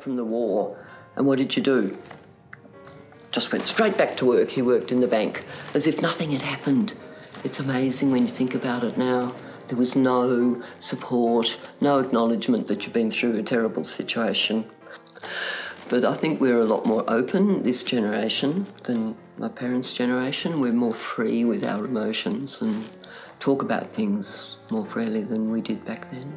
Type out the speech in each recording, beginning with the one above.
from the war. And what did you do? Just went straight back to work. He worked in the bank as if nothing had happened. It's amazing when you think about it now. There was no support, no acknowledgement that you've been through a terrible situation. But I think we're a lot more open this generation than my parents' generation. We're more free with our emotions and talk about things more freely than we did back then.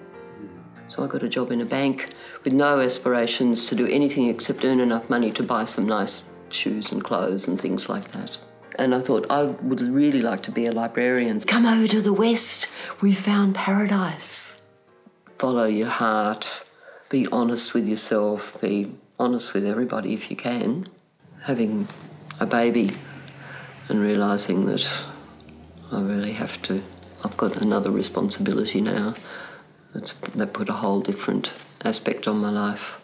So I got a job in a bank with no aspirations to do anything except earn enough money to buy some nice shoes and clothes and things like that. And I thought I would really like to be a librarian. Come over to the West, we found paradise. Follow your heart, be honest with yourself, be honest with everybody if you can. Having a baby and realising that I really have to, I've got another responsibility now. That's, that put a whole different aspect on my life.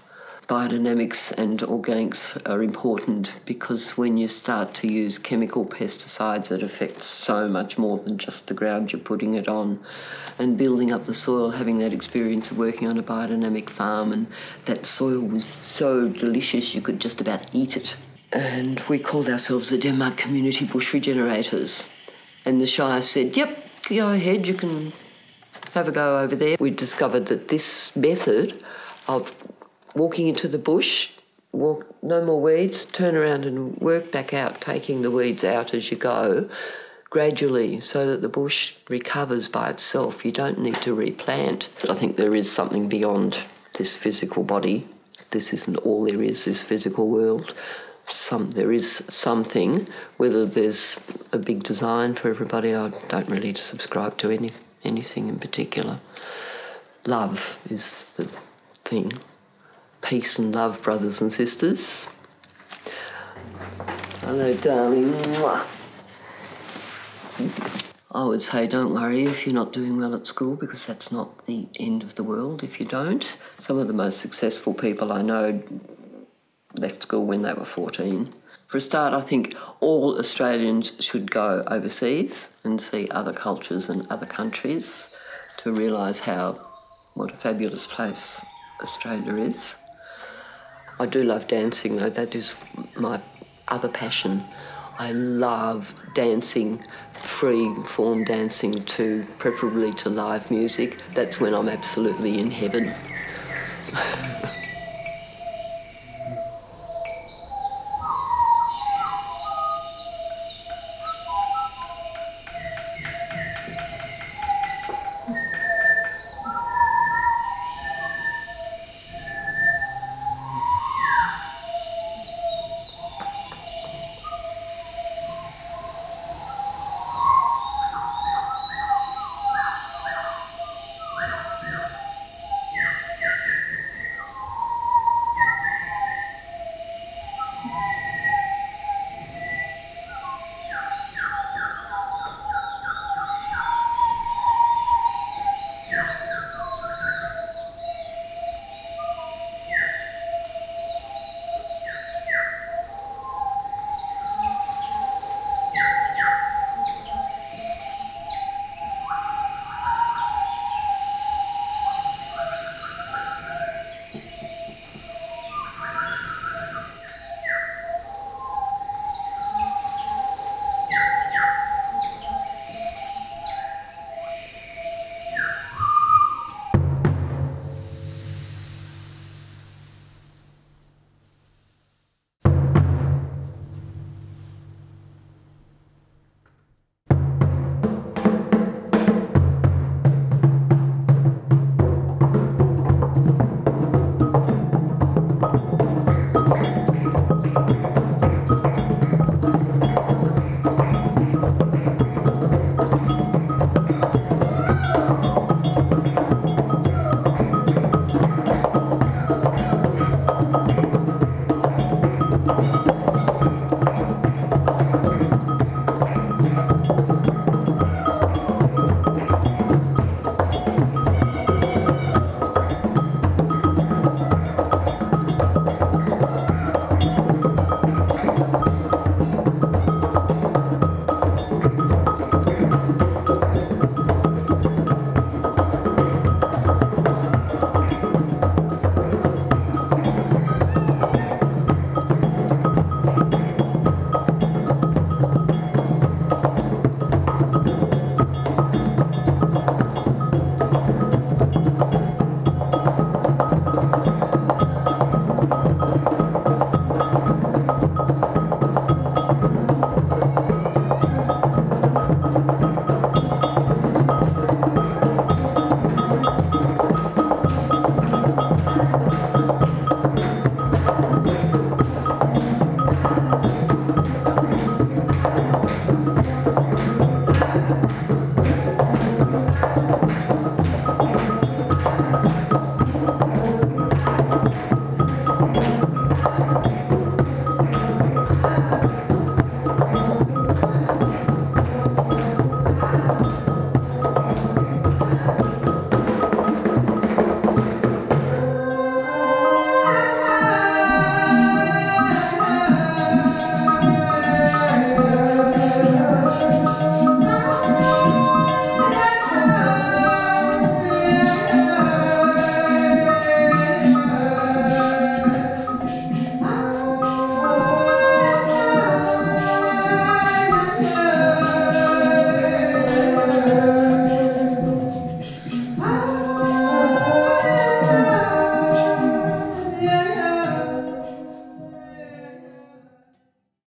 Biodynamics and organics are important because when you start to use chemical pesticides, it affects so much more than just the ground you're putting it on. And building up the soil, having that experience of working on a biodynamic farm, and that soil was so delicious you could just about eat it. And we called ourselves the Denmark Community Bush Regenerators. And the Shire said, Yep, go ahead, you can have a go over there. We discovered that this method of walking into the bush, walk no more weeds, turn around and work back out, taking the weeds out as you go, gradually, so that the bush recovers by itself. You don't need to replant. I think there is something beyond this physical body. This isn't all there is, this physical world. Some there is something. Whether there's a big design for everybody, I don't really subscribe to any anything in particular. Love is the thing. Peace and love, brothers and sisters. Hello, darling. I would say don't worry if you're not doing well at school because that's not the end of the world if you don't. Some of the most successful people I know left school when they were 14. For a start, I think all Australians should go overseas and see other cultures and other countries to realise how, what a fabulous place Australia is. I do love dancing though, that is my other passion. I love dancing, free form dancing to preferably to live music. That's when I'm absolutely in heaven.